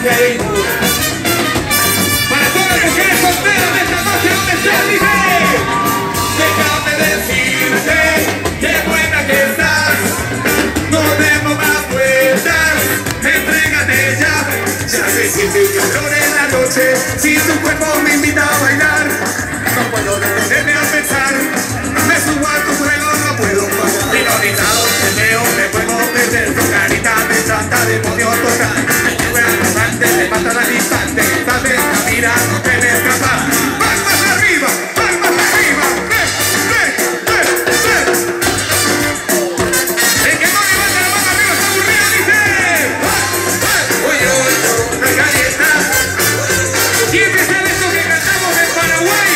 Para todas las mujeres solteras de esta noche donde estés, dije Déjame decirte qué buena que estás. No demos más vueltas, entrégate ya. Ya sé que el calor en la noche. Si tu cuerpo me invita a bailar No puedo detenerme a pensar. Me subo a away.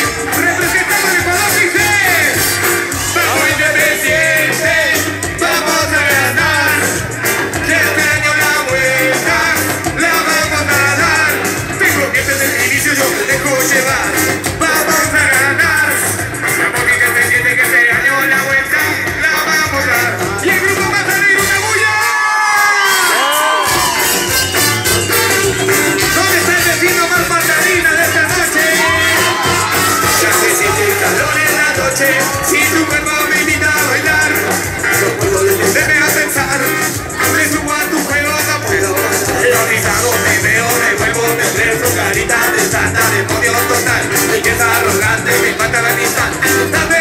es su carita de santa, demonio total. Belleza arrogante, me impacta la vista.